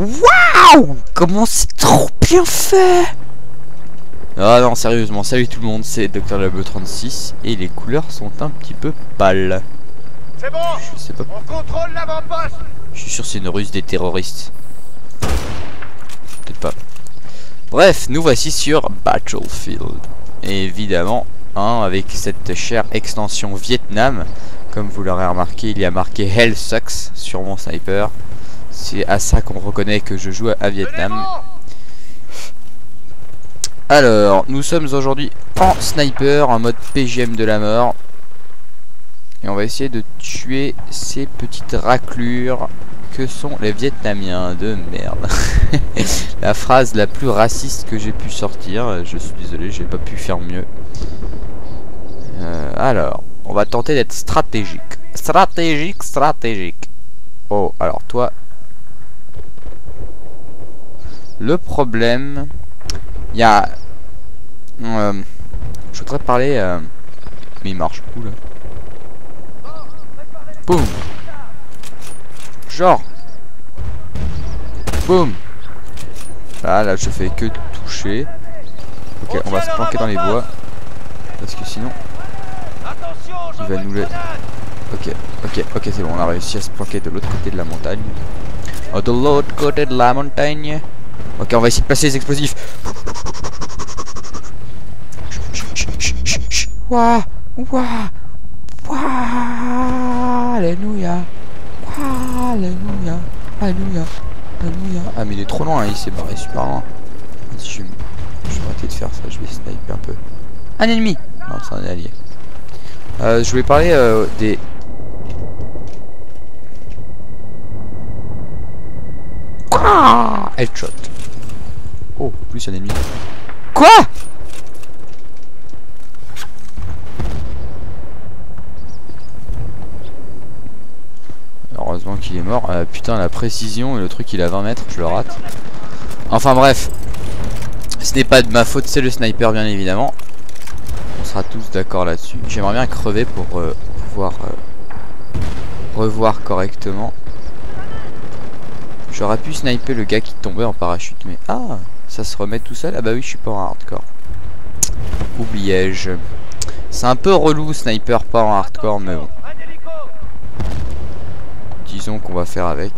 Waouh Comment c'est trop bien fait Ah non, sérieusement, salut tout le monde, c'est Dr Labo 36 et les couleurs sont un petit peu pâles. C'est bon Je sais pas, On contrôle l'avant-poste je suis sûr c'est une ruse des terroristes. Peut-être pas. Bref, nous voici sur Battlefield. Et évidemment, hein, avec cette chère extension Vietnam, comme vous l'aurez remarqué, il y a marqué Hell Sucks sur mon sniper. C'est à ça qu'on reconnaît que je joue à Vietnam. Alors, nous sommes aujourd'hui en sniper, en mode PGM de la mort. Et on va essayer de tuer ces petites raclures que sont les Vietnamiens de merde. la phrase la plus raciste que j'ai pu sortir. Je suis désolé, j'ai pas pu faire mieux. Euh, alors, on va tenter d'être stratégique. Stratégique, stratégique. Oh, alors toi. Le problème, il y a. Euh, je voudrais parler. euh, mais il marche où là Boum Genre Boum Là, là, je fais que toucher. Ok, on va se planquer dans les bois. Parce que sinon, il va nous le... Ok, ok, ok, c'est bon, on a réussi à se planquer de l'autre côté de la montagne. Oh, de l'autre côté de la montagne. Ok, on va essayer de placer les explosifs. Ouah, alléluia, alléluia, alléluia, alléluia. Ah mais il est trop loin, il s'est barré super loin. Vas-y, Je, vais- je vais arrêter de faire ça, je vais sniper un peu. Un ennemi Non, c'est un allié. Euh, je voulais parler euh, des... Quoi? Headshot. Plus un ennemi. Quoi Heureusement qu'il est mort. Euh, putain, la précision et le truc il a 20 mètres, je le rate. Enfin bref. Ce n'est pas de ma faute, c'est le sniper bien évidemment. On sera tous d'accord là-dessus. J'aimerais bien crever pour euh, pouvoir euh, revoir correctement. J'aurais pu sniper le gars qui tombait en parachute, mais ah, ça se remet tout seul? Ah bah oui, je suis pas en hardcore. Oubliais-je. C'est un peu relou sniper pas en hardcore, mais bon. Disons qu'on va faire avec.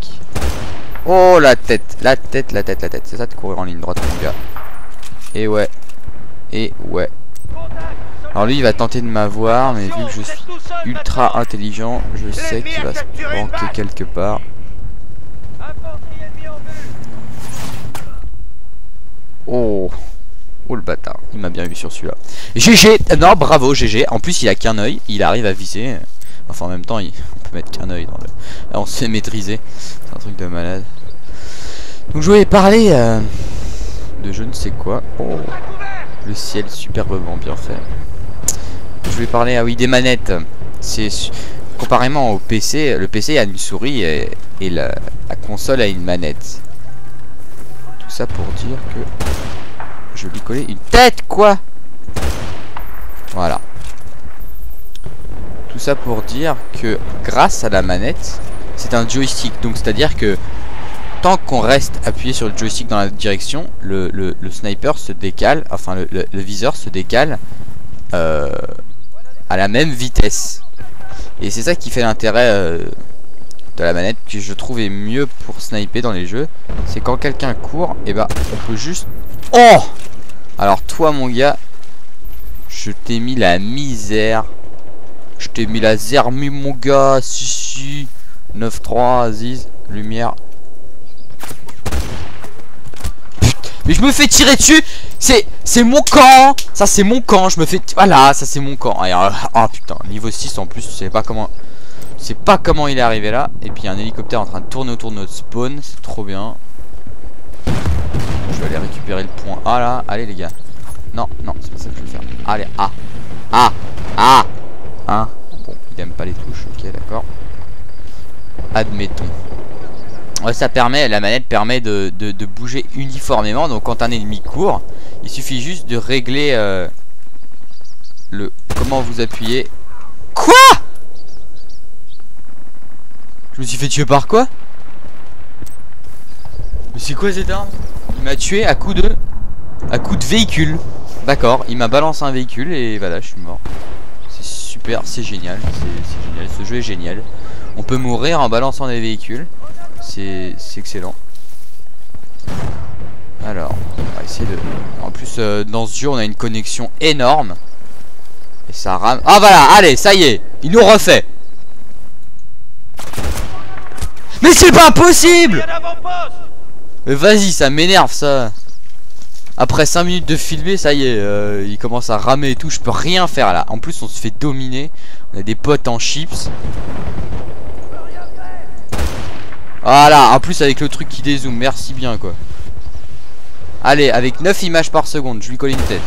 Oh la tête, la tête, la tête, la tête. C'est ça de courir en ligne droite, mon gars. Et ouais. Et ouais. Alors lui, il va tenter de m'avoir, mais vu que je suis ultra intelligent, je sais qu'il va se planquer quelque part. Oh Oh le bâtard, il m'a bien eu sur celui-là. GG Non, bravo GG. En plus, il a qu'un œil, il arrive à viser. Enfin, en même temps, il... on peut mettre qu'un œil dans le. Là, on se fait maîtriser. C'est un truc de malade. Donc, je voulais parler euh, de je ne sais quoi. Oh, le ciel superbement bien fait. Je voulais parler, ah oui, des manettes. C'est comparément au PC, le PC a une souris et, et la, la console a une manette. Tout ça pour dire que je lui collais une tête, quoi Voilà. Tout ça pour dire que grâce à la manette, c'est un joystick. Donc c'est-à-dire que tant qu'on reste appuyé sur le joystick dans la direction, le, sniper se décale, enfin le viseur se décale euh, à la même vitesse. Et c'est ça qui fait l'intérêt euh, de la manette que je trouve est mieux pour sniper dans les jeux. C'est quand quelqu'un court, et bah on peut juste... Oh Alors toi mon gars, je t'ai mis la misère. Je t'ai mis la zermu mon gars, si si. 9-3, Aziz, lumière. Putain, Mais je me fais tirer dessus C'est c'est mon camp Ça c'est mon camp, je me fais... Voilà, ça c'est mon camp. Ah putain, niveau 6 en plus, je sais pas comment... Je sais pas comment il est arrivé là. Et puis il y a un hélicoptère en train de tourner autour de notre spawn, c'est trop bien. Je vais aller récupérer le point A là. Allez les gars. Non, non, c'est pas ça que je veux faire. Allez, A. A. A. Hein Bon, il aime pas les touches, ok, d'accord. Admettons. Ouais, ça permet, la manette permet de, de- de bouger uniformément. Donc quand un ennemi court, il suffit juste de régler euh, le comment vous appuyez. Quoi? Je me suis fait tuer par quoi Mais C'est quoi cette arme Il m'a tué à coup de... À coup de véhicule. D'accord, il m'a balancé un véhicule et voilà, je suis mort. C'est super, c'est génial, c'est génial, ce jeu est génial. On peut mourir en balançant des véhicules. C'est excellent. Alors, on va essayer de... En plus, euh, dans ce jeu, on a une connexion énorme. Et ça rame... Ah voilà, allez, ça y est, il nous refait. Mais c'est pas possible Mais vas-y, ça m'énerve ça. Après 5 minutes de filmer, ça y est, euh, il commence à ramer et tout. Je peux rien faire là. En plus, on se fait dominer. On a des potes en chips. Voilà, en plus avec le truc qui dézoome, merci bien quoi. Allez, avec 9 images par seconde, je lui colle une tête.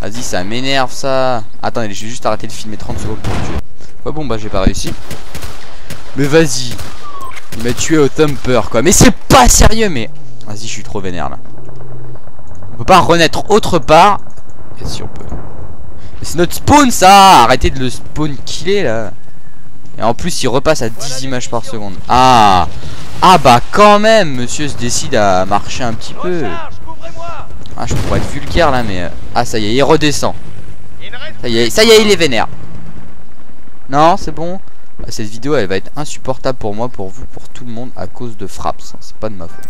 Vas-y, ça m'énerve ça. Attendez, je vais juste arrêter de filmer 30 secondes pour le tuer. Ouais, bon, bah j'ai pas réussi. Mais vas-y. Il m'a tué au thumper quoi. Mais c'est pas sérieux, mais. Vas-y, je suis trop vénère là. On peut pas renaître autre part. Et si on peut. Mais c'est notre spawn ça Arrêtez de le spawn killer là. Et en plus, il repasse à 10 images par seconde. Ah Ah bah quand même, monsieur se décide à marcher un petit peu. Ah, je pourrais être vulgaire là, mais... euh, Ah, ça y est, il redescend. Ça y est, ça y est, il est vénère. Non, c'est bon Cette vidéo, elle va être insupportable pour moi, pour vous, pour tout le monde, à cause de fraps. hein, C'est pas de ma faute.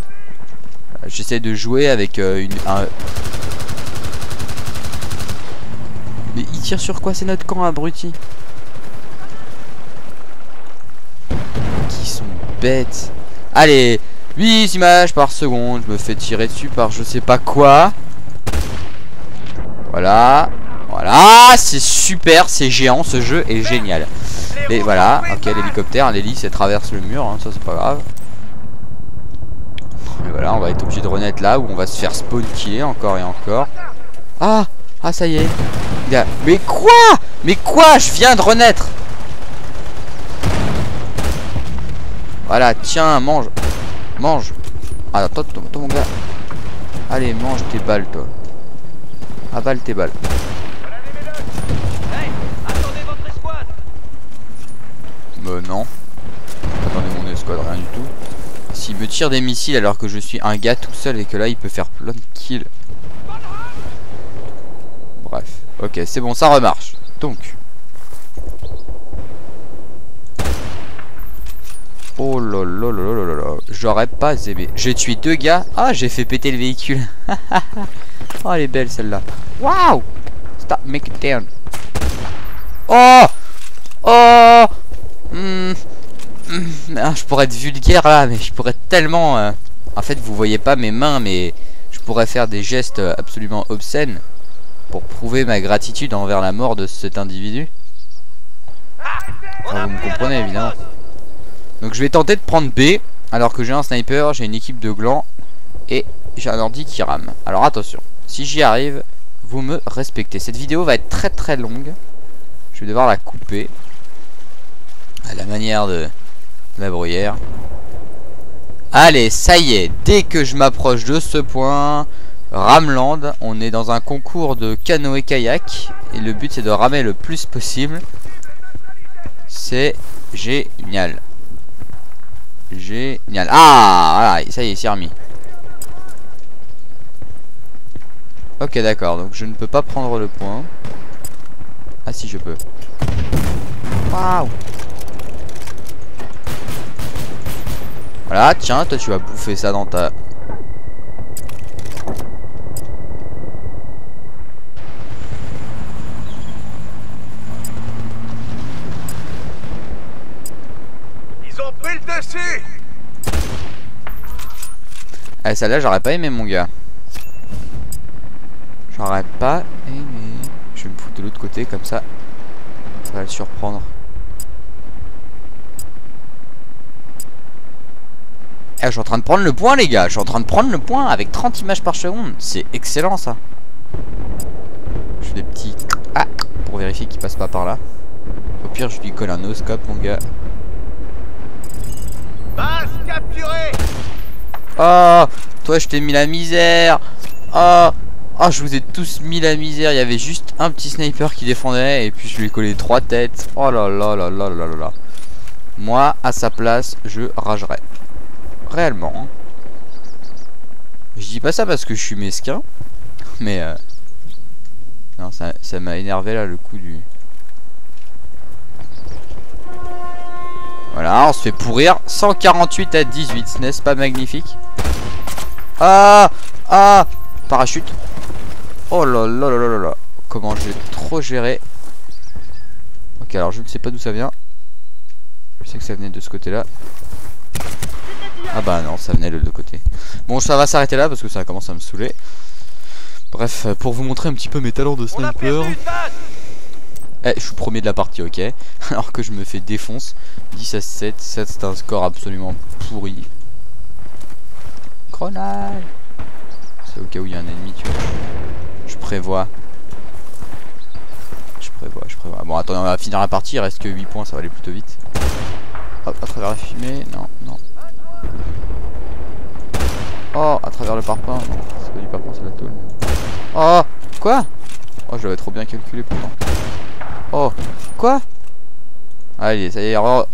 Euh, J'essaie de jouer avec euh, une... Un... Mais il tire sur quoi C'est notre camp, abruti? Qui sont bêtes. Allez, 8 images par seconde. Je me fais tirer dessus par je sais pas quoi. Voilà. Voilà, c'est super, c'est géant, ce jeu est génial. Et voilà, ok, l'hélicoptère, l'hélice, elle traverse le mur, hein, ça c'est pas grave. Et voilà, on va être obligé de renaître là où on va se faire spawn killer encore et encore. Ah, ah ça y est. Mais quoi? Mais quoi? Je viens de renaître Voilà, tiens, mange. Mange. Ah, attends, toi, mon gars. Allez, mange tes balles, toi. Avale tes balles. Hey, attendez votre escouade Euh, non. Attendez mon escouade, rien du tout. S'il me tire des missiles alors que je suis un gars tout seul et que là il peut faire plein de kills. Bref. Ok, c'est bon, ça remarche. Donc. Oh là là là. J'aurais pas aimé. J'ai tué deux gars. Ah, j'ai fait péter le véhicule. oh, elle est belle celle-là. Waouh Stop, make it down. Oh Oh Hmm. Hmm. Ah, Je pourrais être vulgaire là, mais je pourrais tellement... euh, En fait, vous voyez pas mes mains, mais je pourrais faire des gestes absolument obscènes pour prouver ma gratitude envers la mort de cet individu. Vous me comprenez, évidemment. Donc je vais tenter de prendre B, alors que j'ai un sniper, j'ai une équipe de glands, et j'ai un ordi qui rame. Alors attention, si j'y arrive, vous me respectez. Cette vidéo va être très très longue. Je vais devoir la couper. À la manière de la bruyère. Allez, ça y est, dès que je m'approche de ce point, Ramland, on est dans un concours de canoë-kayak, et le but c'est de ramer le plus possible. C'est génial. Génial. Ah, ça y est, c'est remis. Ok, d'accord, donc je ne peux pas prendre le point. Ah si, je peux. Waouh Voilà, tiens, toi tu vas bouffer ça dans ta... Ils ont pris le dessus Ah, celle-là, j'aurais pas aimé, mon gars. J'aurais pas aimé. Je vais me foutre de l'autre côté, comme ça. Ça va le surprendre. Eh, je suis en train de prendre le point, les gars. Je suis en train de prendre le point avec 30 images par seconde. C'est excellent, ça. Je fais des petits... Ah Pour vérifier qu'il passe pas par là. Au pire, je lui colle un no-scope, mon gars. Base capturée Oh, toi je t'ai mis la misère. Oh, oh, je vous ai tous mis la misère. Il y avait juste un petit sniper qui défendait et puis je lui ai collé trois têtes. Oh là là là là là là là. Moi, à sa place, je ragerais. Réellement. Je dis pas ça parce que je suis mesquin, mais euh, non, ça m'a énervé là le coup du. Voilà, on se fait pourrir 148 à 18, n'est-ce pas magnifique? Ah Ah Parachute Oh là là là là là Comment j'ai trop géré Ok, alors je ne sais pas d'où ça vient. Je sais que ça venait de ce côté-là. Ah bah non, ça venait de l'autre côté. Bon, ça va s'arrêter là parce que ça commence à me saouler. Bref, pour vous montrer un petit peu mes talents de sniper. Eh, je suis premier de la partie, ok. Alors que je me fais défonce. 10 à 7. 7, c'est un score absolument pourri. Grenade C'est au cas où il y a un ennemi, tu vois. Je prévois. Je prévois, je prévois. Bon, attends, on va finir la partie. Il reste que 8 points, ça va aller plutôt vite. Hop, à travers la fumée. Non, non. Oh, à travers le parpaing. C'est pas du parpaing, c'est la tôle. Oh, quoi? Oh, je l'avais trop bien calculé pourtant. Oh, quoi? Allez, ça y est, re-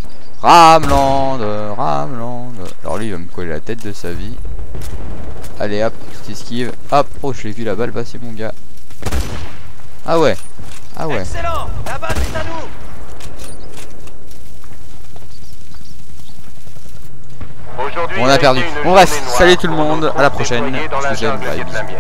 Ramland, Ramland. Alors lui, il va me coller la tête de sa vie. Allez, hop, petite esquive. Hop, oh, je l'ai vu la balle passer, mon gars. Ah ouais, ah ouais. Excellent La base est à nous Aujourd'hui, On a perdu. journée noire salut tout le monde, à la prochaine. Je vous aime, bye.